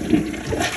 Yeah.